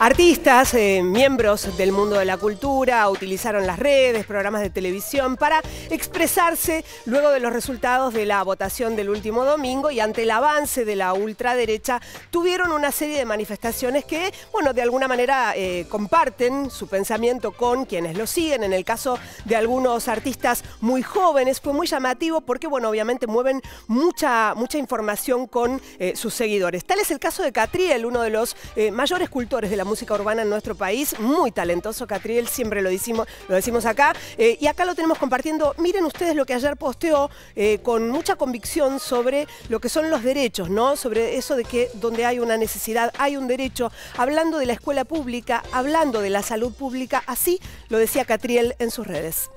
Artistas, eh, miembros del mundo de la cultura, utilizaron las redes, programas de televisión para expresarse luego de los resultados de la votación del último domingo y ante el avance de la ultraderecha tuvieron una serie de manifestaciones que, bueno, de alguna manera eh, comparten su pensamiento con quienes lo siguen. En el caso de algunos artistas muy jóvenes fue muy llamativo porque, bueno, obviamente mueven mucha, mucha información con eh, sus seguidores. Tal es el caso de Catriel, uno de los mayores cultores de la música urbana en nuestro país. Muy talentoso, Catriel, siempre lo decimos, lo decimos acá. Eh, y acá lo tenemos compartiendo. Miren ustedes lo que ayer posteó eh, con mucha convicción sobre lo que son los derechos, ¿no? Sobre eso de que donde hay una necesidad hay un derecho. Hablando de la escuela pública, hablando de la salud pública, así lo decía Catriel en sus redes.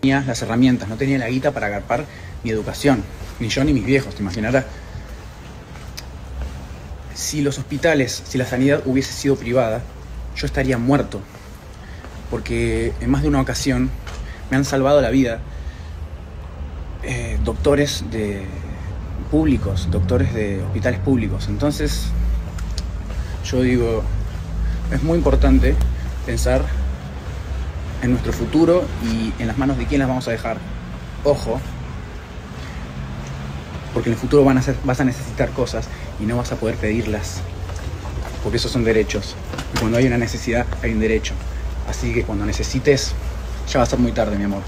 Tenía las herramientas, no tenía la guita para agarpar mi educación, ni yo ni mis viejos, te imaginarás si los hospitales, si la sanidad hubiese sido privada, yo estaría muerto. Porque en más de una ocasión me han salvado la vida eh, doctores de públicos, doctores de hospitales públicos. Entonces, yo digo, es muy importante pensar en nuestro futuro y en las manos de quién las vamos a dejar. Ojo, porque en el futuro vas a necesitar cosas y no vas a poder pedirlas, porque esos son derechos. Y cuando hay una necesidad, hay un derecho. Así que cuando necesites, ya va a ser muy tarde, mi amor.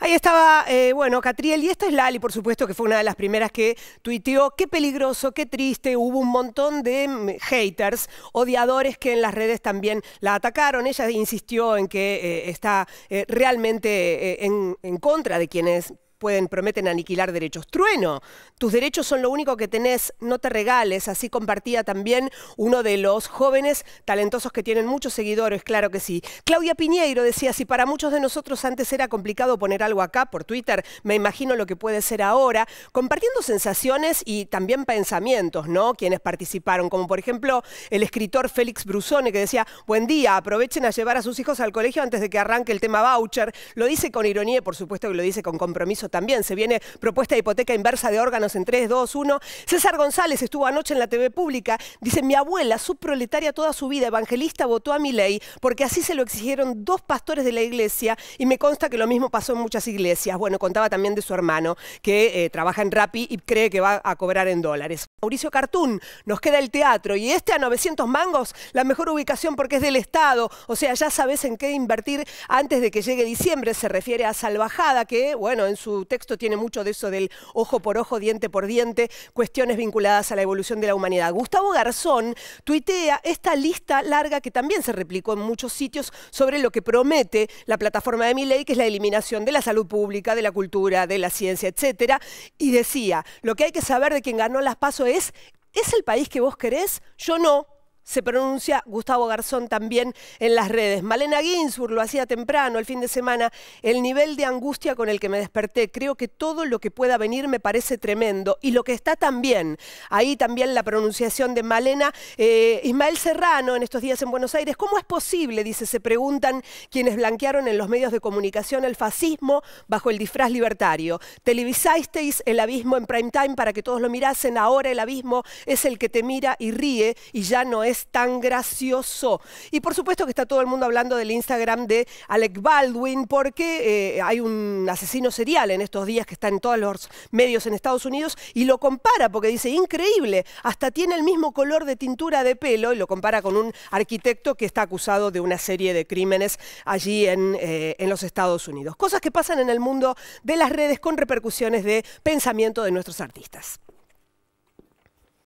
Ahí estaba, eh, bueno, Catriel, y esta es Lali, por supuesto, que fue una de las primeras que tuiteó. Qué peligroso, qué triste. Hubo un montón de mm, haters, odiadores que en las redes también la atacaron. Ella insistió en que eh, está eh, realmente en, en, contra de quienes pueden, prometen aniquilar derechos. Trueno, tus derechos son lo único que tenés, no te regales. Así compartía también uno de los jóvenes talentosos que tienen muchos seguidores, claro que sí. Claudia Piñeiro decía, si para muchos de nosotros antes era complicado poner algo acá por Twitter, me imagino lo que puede ser ahora, compartiendo sensaciones y también pensamientos, ¿no? Quienes participaron, como por ejemplo el escritor Félix Brusone que decía, buen día, aprovechen a llevar a sus hijos al colegio antes de que arranque el tema voucher. Lo dice con ironía y por supuesto que lo dice con compromiso también. Se viene propuesta de hipoteca inversa de órganos en 3, 2, 1. César González estuvo anoche en la TV pública. Dice, mi abuela, subproletaria toda su vida, evangelista, votó a mi ley porque así se lo exigieron dos pastores de la iglesia y me consta que lo mismo pasó en muchas iglesias. Bueno, contaba también de su hermano que eh, trabaja en Rappi y cree que va a cobrar en dólares. Mauricio Cartún, nos queda el teatro y este a 900 mangos, la mejor ubicación porque es del Estado, o sea, ya sabes en qué invertir antes de que llegue diciembre, se refiere a Salvajada, que, bueno, en su texto tiene mucho de eso del ojo por ojo, diente por diente, cuestiones vinculadas a la evolución de la humanidad. Gustavo Garzón tuitea esta lista larga que también se replicó en muchos sitios sobre lo que promete la plataforma de mi ley, que es la eliminación de la salud pública, de la cultura, de la ciencia, etcétera, y decía, lo que hay que saber de quien ganó las pasos es, ¿es el país que vos querés? Yo no, se pronuncia Gustavo Garzón también en las redes. Malena Ginsburg lo hacía temprano, el fin de semana, el nivel de angustia con el que me desperté. Creo que todo lo que pueda venir me parece tremendo. Y lo que está también, ahí también la pronunciación de Malena. Eh, Ismael Serrano, en estos días en Buenos Aires, ¿cómo es posible, dice, se preguntan quienes blanquearon en los medios de comunicación el fascismo bajo el disfraz libertario? Televisasteis el abismo en prime time para que todos lo mirasen, ahora el abismo es el que te mira y ríe y ya no es es tan gracioso. Y por supuesto que está todo el mundo hablando del Instagram de Alec Baldwin, porque eh, hay un asesino serial en estos días que está en todos los medios en Estados Unidos y lo compara porque dice, increíble, hasta tiene el mismo color de tintura de pelo y lo compara con un arquitecto que está acusado de una serie de crímenes allí en, eh, en los Estados Unidos. Cosas que pasan en el mundo de las redes con repercusiones de pensamiento de nuestros artistas.